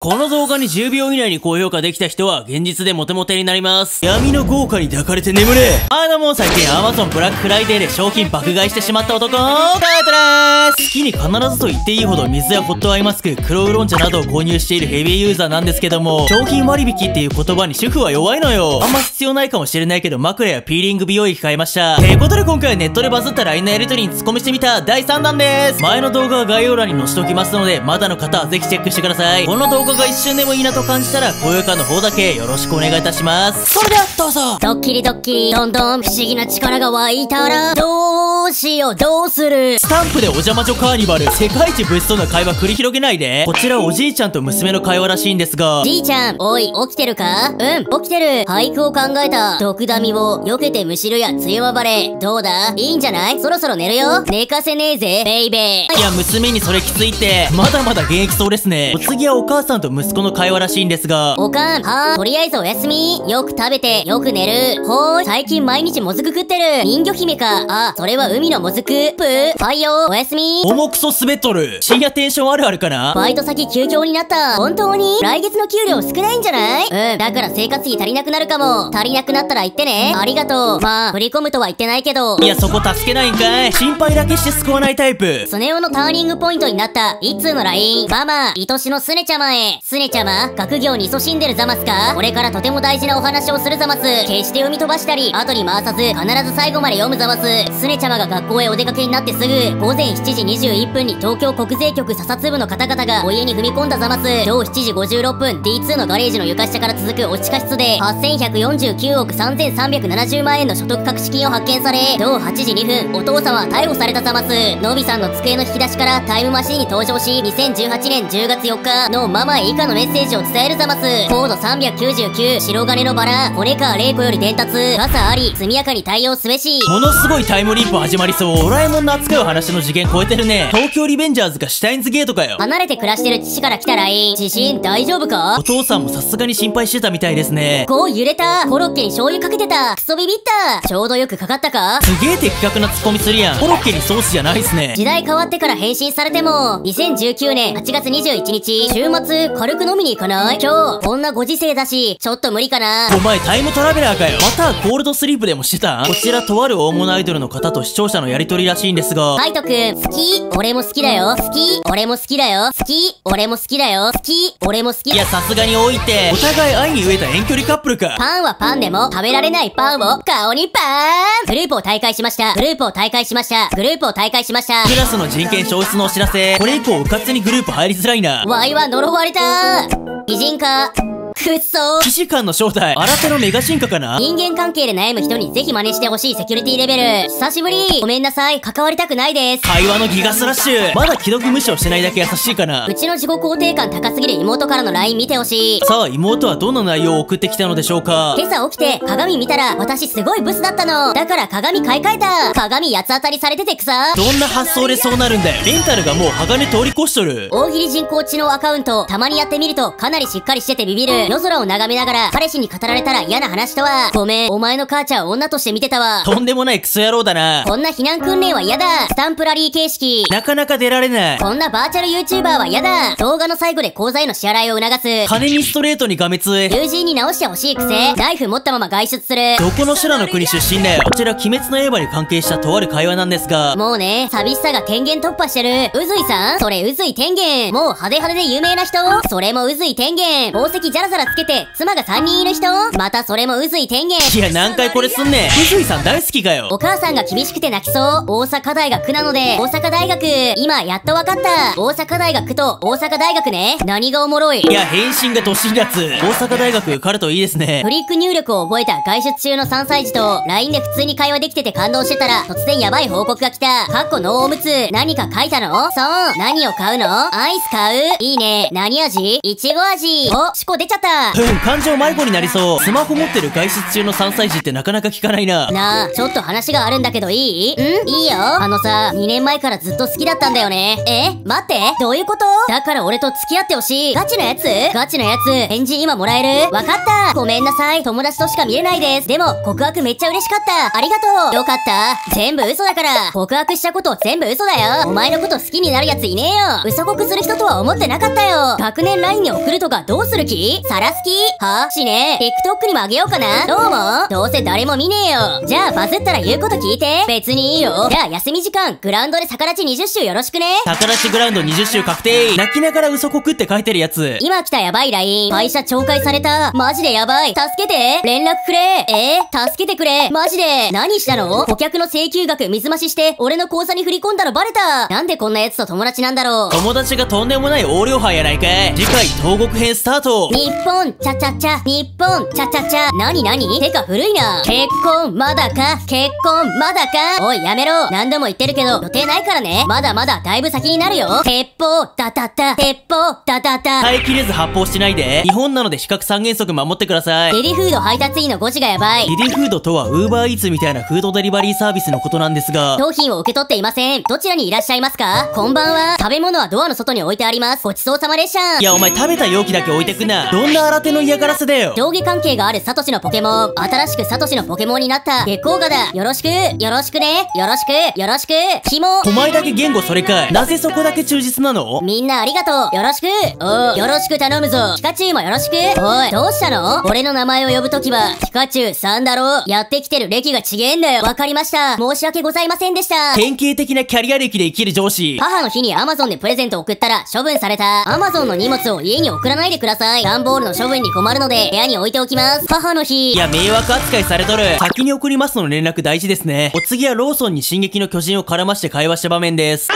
この動画に10秒以内に高評価できた人は現実でモテモテになります。闇の豪華に抱かれて眠れあのもう最近 Amazon ブラックフライデーで商品爆買いしてしまった男、カートです月に必ずと言っていいほど水やホットアイマスク、黒ウーロン茶などを購入しているヘビーユーザーなんですけども、商品割引っていう言葉に主婦は弱いのよ。あんま必要ないかもしれないけど枕やピーリング美容液買いました。ということで今回はネットでバズった LINE のやり取りに突っ込みしてみた第3弾です。前の動画は概要欄に載せておきますので、まだの方はぜひチェックしてください。この動画が一瞬でもいいなと感じたら、高評価の方だけよろしくお願いいたします。それではどうぞドッキリドッキリ、どんどん不思議な力が湧いたら、どうしよう、どうする？スタンプでお邪魔女カーニバル、世界一物騒な会話繰り広げないで。こちらおじいちゃんと娘の会話らしいんですが、じいちゃん、おい、起きてるか？うん、起きてる。俳句を考えた。毒ダミを、避けてむしるや強まばれ。どうだ？いいんじゃない？そろそろ寝るよ。寝かせねえぜ、ベイベー。いや、娘にそれきついって、まだまだ現役そうですね。お次はお母さんと息子の会話らしいんですが、おかん、はー、とりあえずおやすみ。よく食べて、よく寝る。ほーい、最近毎日もずく食ってる。人魚姫か。あ、それは海のもずく。ぷー、ファイヨー、おやすみ。重くそ滑っとる。深夜テンションあるあるかな？バイト先休業になった。本当に？来月の給料少ないんじゃない？うん。だから生活費足りなくなるかも。足りなくなったら言ってね。ありがとう。まあ、振り込むとは言ってないけど。いや、そこ助けないんかい。心配だけして救わないタイプ。スネ夫のターニングポイントになった一通の LINE。ママ、愛しのスネちゃまへ。スネちゃま、学業に勤しんでるザマスか？これからとても大事なお話をするザマス。決して読み飛ばしたり、後に回さず、必ず最後まで読むザマス。スネちゃまが学校へお出かけになってすぐ、午前7時21分に東京国税局査察部の方々がお家に踏み込んだザマス。同7時56分、D2 のガレージの床下から続く落ち地下室で、8149億3370万円の所得隠し金を発見され、同8時2分、お父様は逮捕されたざます。のびさんの机の引き出しからタイムマシーンに登場し、2018年10月4日のママ以下のメッセージを伝えるざます。コード399、白金のバラ、骨川玲子より伝達、傘あり、速やかに対応すべし。ものすごいタイムリープ始まりそう。ドラえもんの扱う話の次元超えてるね。東京リベンジャーズかシュタインズゲートかよ。離れて暮らしてる父から来た LINE。地震大丈夫か？お父さんもさすがに心配してたみたいですね。こう揺れた。コロッケに醤油かけてた。クソビビった。ちょうどよくかかったか？すげえ的確なツッコミするやん。コロッケにソースじゃないっすね。時代変わってから返信されても、2019年8月21日、週末軽く飲みに行かない？今日、こんなご時世だし、ちょっと無理かな？お前タイムトラベラーかよ。またコールドスリープでもしてたこちらとある大物アイドルの方と視聴者のやりとりらしいんですが、カイトくん、好き？俺も好きだよ。好き？俺も好きだよ。好き？俺も好きだよ。好き？俺も好きいやさすがに多いって、お互い愛に飢えた遠距離カップルか。パンはパンでも食べられないパンを顔にパーングループを大会しました。グループを大会しました。グループを大会しました。クラスの人権消失のお知らせ。これ以降、うかつにグループ入りづらいな。ワイは呪われたた擬人化。くっそ騎士官の正体、新手のメガ進化かな？人間関係で悩む人にぜひ真似してほしいセキュリティレベル。久しぶりごめんなさい。関わりたくないです。会話のギガスラッシュ。まだ既読無視をしてないだけ優しいかな？う。ちの自己肯定感高すぎる妹からの LINE 見てほしい。さあ、妹はどんな内容を送ってきたのでしょうか？今朝起きて鏡見たら私すごいブスだったの。だから鏡買い替えた。鏡八つ当たりされてて草。どんな発想でそうなるんだよ。レンタルがもう鋼通り越しとる。大喜利人工知能アカウント、たまにやってみるとかなりしっかりしててビビる。夜空を眺めながら彼氏に語られたら嫌な話とは。ごめん、お前の母ちゃん女として見てたわ。とんでもないクソ野郎だな。こんな避難訓練は嫌だ。スタンプラリー形式。なかなか出られない。こんなバーチャル YouTuber は嫌だ。動画の最後で口座への支払いを促す。金にストレートにがめつ。友人に直してほしい癖。ナイフ持ったまま外出する。どこの修羅の国出身だよ。こちら、鬼滅の刃に関係したとある会話なんですが、もうね、寂しさが天元突破してる。うずいさん？それうずい天元。もう派手派手で有名な人？それもうずい天元。宝石じゃらざらつけて、妻が3人いる人またそれもうずい天元。いや、何回これすんねん。うずいさん大好きかよ。お母さんが厳しくて泣きそう。大阪大学なので、大阪大学。今、やっとわかった。大阪大学と大阪大学ね。何がおもろいいや、返信が年立つ。大阪大学受かるといいですねフ。リック入力を覚えた外出中の3歳児と LINE で普通に会話できてて感動してたら突然やばい報告が来た。かっこノーおむつ。何か書いたの？そう。何を買うの？アイス買う？いいね。何味？いちご味。お、シコ出ちゃったった。うん、感情迷子になりそう。スマホ持ってる外出中の3歳児ってなかなか聞かないな。なあ、ちょっと話があるんだけどいい？ん？いいよ。あのさ、2年前からずっと好きだったんだよね。え？待ってどういうこと？だから俺と付き合ってほしい。ガチのやつ？ガチのやつ、返事今もらえる？わかったごめんなさい。友達としか見れないです。でも、告白めっちゃ嬉しかった。ありがとうよかった。全部嘘だから。告白したこと全部嘘だよ。お前のこと好きになるやついねえよ。嘘告する人とは思ってなかったよ。学年 LINE に送るとかどうする気？さらす気は？しね？え。TikTok にもあげようかな？どうもどうせ誰も見ねえよ。じゃあバズったら言うこと聞いて。別にいいよ。じゃあ休み時間、グラウンドで逆立ち20周よろしくね。高梨グラウンド20周確定泣きながら嘘告って書いてるやつ。今来たやばい LINE。会社懲戒された。マジでやばい。助けて。連絡くれ。え？ー、助けてくれ。マジで。何したの？顧客の請求額水増しして、俺の口座に振り込んだのバレた。なんでこんな奴と友達なんだろう。友達がとんでもない横領犯やないかい。次回、東国編スタート。日本、ちゃちゃちゃ、日本、ちゃちゃちゃ。なになにてか古いな。結婚、まだか？結婚、まだか？おい、やめろ。何度も言ってるけど、予定ないからね。まだまだだいぶ先になるよ。鉄砲、たたた、鉄砲、たたた。耐えきれず発砲しないで。日本なので比較三原則守ってください。デリフード配達員の誤字がやばい。リリフードとは Uber Eats みたいなフードデリバリーサービスのことなんですが、商品を受け取っていません。どちらにいらっしゃいますか？こんばんは。食べ物はドアの外に置いてあります。ごちそうさまでしたい。やお前食べた容器だけ置いてくな。どんな新手の嫌がらせだよ。上下関係があるサトシのポケモン。新しくサトシのポケモンになった月光河だ。よろしく。よろしくね。よろしく。よろしく。ひも。お前だけ言語それかい。なぜそこだけ忠実なの？みんなありがとう。よろしく。おうよろしく頼むぞ。ピカチュウもよろしく。おい、どうしたの？俺の名前を呼ぶときは、ピカチュウさんだろやってきてる歴がちげえんだよ。わかりました。申し訳ございませんでした。典型的なキャリア歴で生きる上司。母の日に Amazon でプレゼント送ったら処分された。Amazon の荷物を家に送らないでください。段ボールの処分に困るので部屋に置いておきます。母の日。いや、迷惑扱いされとる。先に送りますの連絡大事ですね。お次はローソンに進撃の巨人を絡まして会話した場面です。キ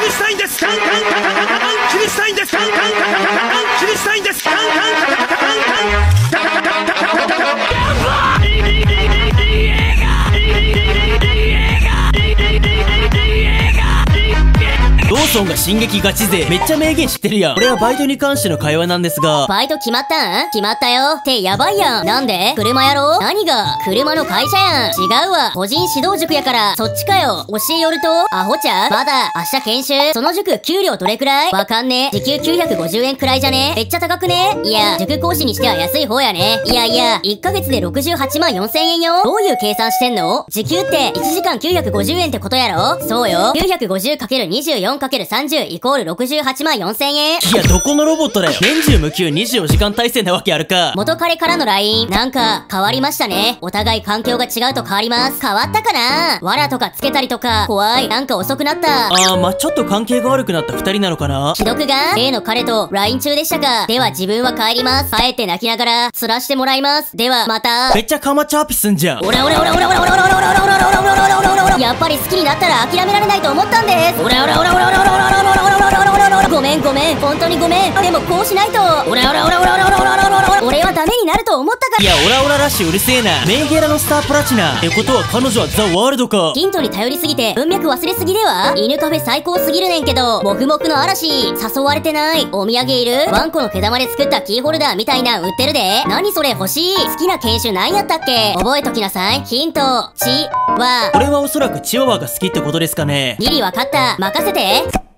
リシタインです。キリシタインです。キリシタインですソンが進撃ガチ勢。めっちゃ名言知ってるやん。これはバイトに関しての会話なんですが、バイト決まったん？決まったよ。ってやばいやん。なんで？車やろ何が？車の会社やん。違うわ。個人指導塾やから、そっちかよ。教えよると？アホちゃんまだ、明日研修。その塾、給料どれくらい？わかんねえ。時給950円くらいじゃね？めっちゃ高くね？いや、塾講師にしては安い方やね。いやいや、1ヶ月で68万4000円よ。どういう計算してんの？時給って、1時間950円ってことやろ？そうよ。950×24× 950×24×30 イコール68万4000円。いや、どこのロボットだよ。年中無休24時間体制なわけあるか。元彼からの LINE、なんか変わりましたね。お互い環境が違うと変わります。変わったかな？藁とかつけたりとか、怖い。なんか遅くなった。あー、まあちょっと関係が悪くなった二人なのかな？既読が例の彼と LINE 中でしたかでは自分は帰ります。帰って泣きながら、釣らしてもらいます。では、また。めっちゃカマチャーピすんじゃん。オラオラオラオラオラオラオラオラオラオラオラオラオラオラオラオラオラやっぱり好きになったら諦められないと思ったんですオラオラオラオラオラオラオラオラオラオラオラオラオラごめんごめん本当にごめんでもこうしないとオラオラオラオラオラオラオラオラオラ俺はダメになると思ったからいや、オラオララッシュうるせえな。メンゲラのスタープラチナ。ってことは彼女はザ・ワールドか。ヒントに頼りすぎて文脈忘れすぎでは犬カフェ最高すぎるねんけど、もふもふの嵐、誘われてない。お土産いるワンコの毛玉で作ったキーホルダーみたいな売ってるで。何それ欲しい好きな犬種何やったっけ覚えときなさい。ヒント、ち、は、これはおそらくチワワが好きってことですかね。ギリわかった。任せて。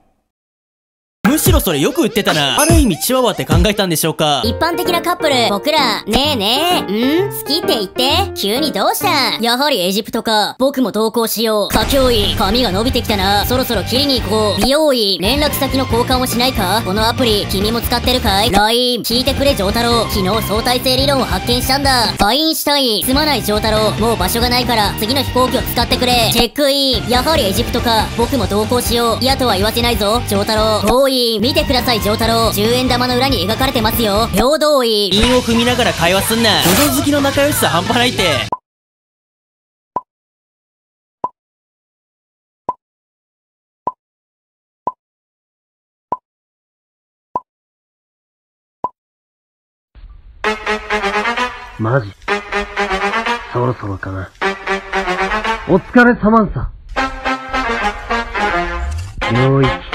むしろそれよく売ってたな。ある意味チワワって考えたんでしょうか。一般的なカップル、僕ら、ねえねえ、ん？好きって言って？急にどうした？やはりエジプトか。僕も同行しよう。歌教員、髪が伸びてきたな。そろそろ切りに行こう。美容院、連絡先の交換をしないか？このアプリ、君も使ってるかい ?LINE、聞いてくれ、ジョータロウ。昨日相対性理論を発見したんだ。アインシュタイン、すまない、ジョータロウ。もう場所がないから、次の飛行機を使ってくれ。チェックイン、やはりエジプトか。僕も同行しよう。嫌とは言わせないぞ、ジョータロウ。ボーン、見てください、ジョータロウ。10円玉の裏に描かれてますよ。平等院。韻を踏みながら会話すんな。喉好きの仲良しさ半端ないって。マジ？そろそろかな。お疲れサマンサ。領域。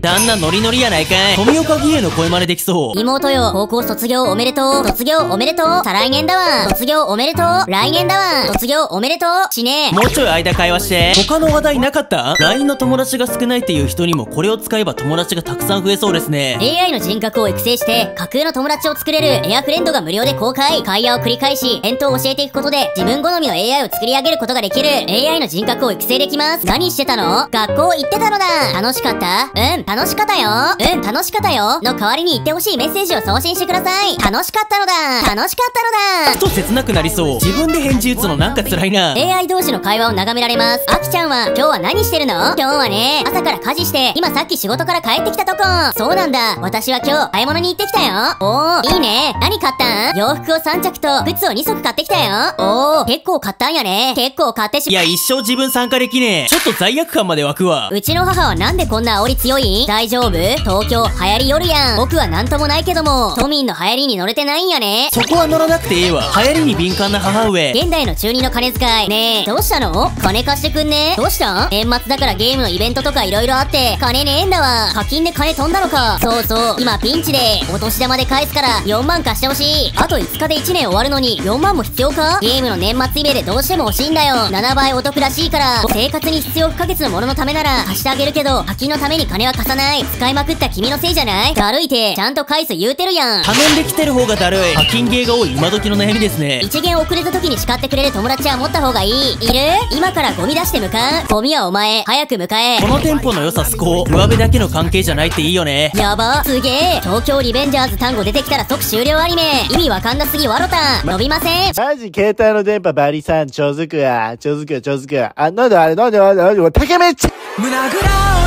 旦那ノリノリやないかい。富岡義恵の声真似できそう。妹よ、高校卒業おめでとう。卒業おめでとう。再来年だわ。卒業おめでとう。来年だわ。卒業おめでとう。しねえ。もうちょい間会話して。他の話題なかった ?LINE の友達が少ないっていう人にもこれを使えば友達がたくさん増えそうですね。AI の人格を育成して架空の友達を作れるエアフレンドが無料で公開会話を繰り返し返答を教えていくことで自分好みの AI を作り上げることができる AI の人格を育成できます何してたの？学校行ってたのだ楽しかった？うん楽しかったようん楽しかったよの代わりに言ってほしいメッセージを送信してください楽しかったのだ楽しかったのだふと切なくなりそう。自分で返事打つのなんか辛いな。AI 同士の会話を眺められます。あきちゃんは、今日は何してるの？今日はね、朝から家事して、今さっき仕事から帰ってきたとこ。そうなんだ。私は今日、買い物に行ってきたよ。おー、いいね。何買ったん？洋服を3着と、靴を2足買ってきたよ。おー、結構買ったんやね。結構買ってしいや、一生自分参加できねえ。ちょっと罪悪感まで湧くわ。うちの母はなんでこんな煽り強い？大丈夫？東京流行り夜やん。僕はなんともないけども、都民の流行りに乗れてないんやね。そこは乗らなくてええわ。流行りに敏感な母上。現代の中二の金遣い。ねえ、どうしたの？金貸してくんねどうした？ん年末だからゲームのイベントとか色々あって、金ねえんだわ。課金で金飛んだのか。そうそう、今ピンチで、お年玉で返すから4万貸してほしい。あと5日で1年終わるのに4万も必要か？ゲームの年末イベでどうしても欲しいんだよ。7倍お得らしいから、生活に必要不可欠なもののためなら貸してあげるけど、課金のために金は貸さない。使いまくった君のせいじゃないだるいて、ちゃんと返す言うてるやん。頼んできてる方がだるい。課金ゲーが多い今時の悩みですね。一元遅れた時に叱ってくれる友達は持った方がいい。いる？今からゴミ出して向かうゴミはお前、早く迎えこ。のテンポの良さこう。上辺だけの関係じゃないっていいよね。やばすげえ東京リベンジャーズ単語出てきたら即終了アニメ意味わかんなすぎわろた伸びませんマジ携帯の電波バリさん、ちょづくわ。ちょづくわ、ちょづくわ。あ、なんであれ、なんであれ、なんで竹めっちゃ胸ぐらを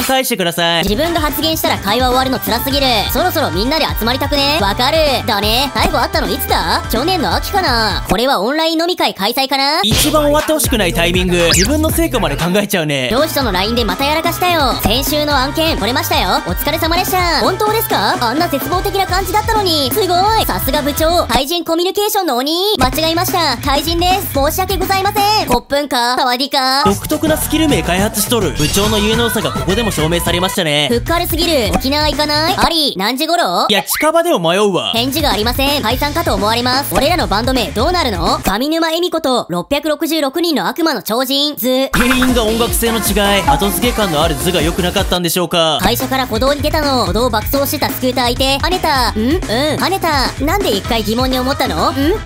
間返してください。自分が発言したら会話終わるの辛すぎる。そろそろみんなで集まりたくね。わかる。だね。最後会ったのいつだ？去年の秋かな。これはオンライン飲み会開催かな？一番終わってほしくないタイミング。自分の成果まで考えちゃうね。上司との LINE でまたやらかしたよ。先週の案件取れましたよ。お疲れ様でした。本当ですか？あんな絶望的な感じだったのに。すごい。さすが部長。対人コミュニケーションの鬼。間違えました。対人です。申し訳ございません。コップンか？サワディか？独特なスキル名開発しとる。部長の有能さがここでも証明されましたね。ふっかるすぎる沖縄行かない？あり何時頃？いや、近場でも迷うわ。返事がありません。解散かと思われます。俺らのバンド名どうなるの？上沼恵美子と666人の悪魔の超人図。原因が音楽性の違い。後付け感のある図が良くなかったんでしょうか。会社から歩道に出たの。歩道を爆走してたスクーターいて、跳ねた。ん？うん。跳ねた。なんで一回疑問に思ったの？ん？うん。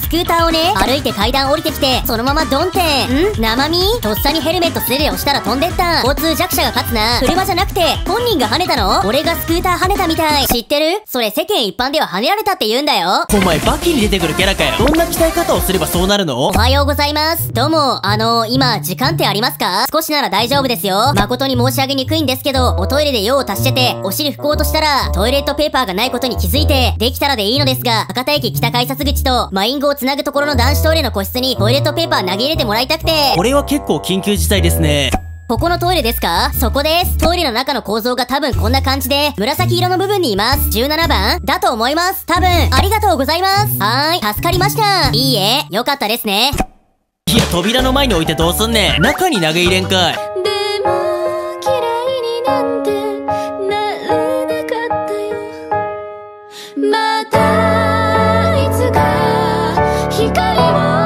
スクーターをね、歩いて階段降りてきて、そのままドンって。ん？生身？とっさにヘルメット素手で押したら飛んでった。交通弱者が勝つな。車じゃなくて、本人が跳ねたの？俺がスクーター跳ねたみたい。知ってる？それ世間一般では跳ねられたって言うんだよ。お前、バキに出てくるキャラかよ。どんな鍛え方をすればそうなるの？おはようございます。どうも、あの今、時間ってありますか？少しなら大丈夫ですよ。誠に申し上げにくいんですけど、おトイレで用を足してて、お尻拭こうとしたら、トイレットペーパーがないことに気づいて、できたらでいいのですが、博多駅北改札口と、マインゴをつなぐところの男子トイレの個室に、トイレットペーパー投げ入れてもらいたくて、これは結構緊急事態ですね。ここのトイレですか？そこです。トイレの中の構造が多分こんな感じで、紫色の部分にいます。17番だと思います。多分、ありがとうございます。はーい、助かりました。いいえ、よかったですね。いや、扉の前に置いてどうすんねん。中に投げ入れんかい。でも嫌いになんてなれなかったよまたいつか光を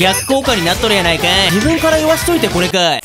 逆効果になっとるやないかい。自分から言わしといてこれかい。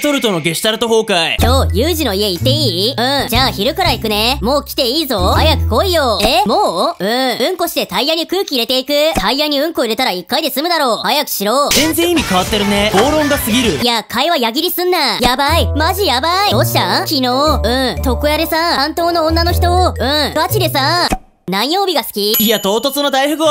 トルトのゲシュタルト崩壊。今日、ユージの家行っていい？うん。じゃあ昼から行くね。もう来ていいぞ。早く来いよ。えもう？うん。うんこしてタイヤに空気入れていく。タイヤにうんこ入れたら一回で済むだろう。早くしろ。全然意味変わってるね。暴論が過ぎるい。や、会話矢切りすんな。やばい。マジやばい。どうした？昨日、うん。床屋でさ、担当の女の人、うん。ガチでさ、何曜日が好き？いや、唐突の大富豪。